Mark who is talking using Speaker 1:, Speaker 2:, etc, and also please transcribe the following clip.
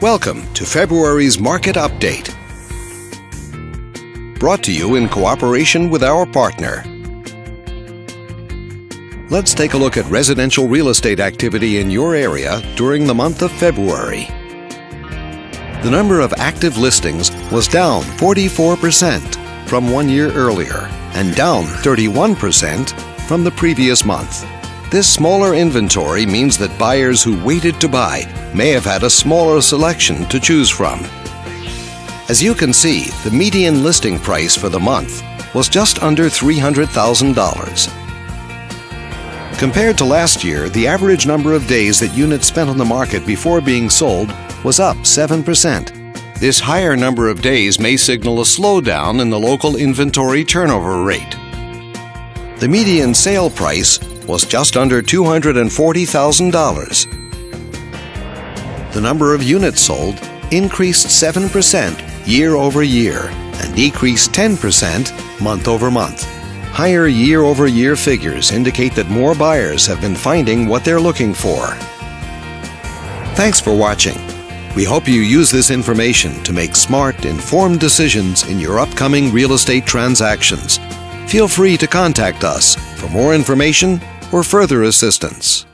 Speaker 1: Welcome to February's Market Update. Brought to you in cooperation with our partner. Let's take a look at residential real estate activity in your area during the month of February. The number of active listings was down 44% from one year earlier and down 31% from the previous month. This smaller inventory means that buyers who waited to buy may have had a smaller selection to choose from. As you can see, the median listing price for the month was just under $300,000. Compared to last year, the average number of days that units spent on the market before being sold was up 7%. This higher number of days may signal a slowdown in the local inventory turnover rate. The median sale price was just under $240,000. The number of units sold increased 7% year over year and decreased 10% month over month. Higher year over year figures indicate that more buyers have been finding what they're looking for. Thanks for watching. We hope you use this information to make smart, informed decisions in your upcoming real estate transactions. Feel free to contact us for more information or further assistance.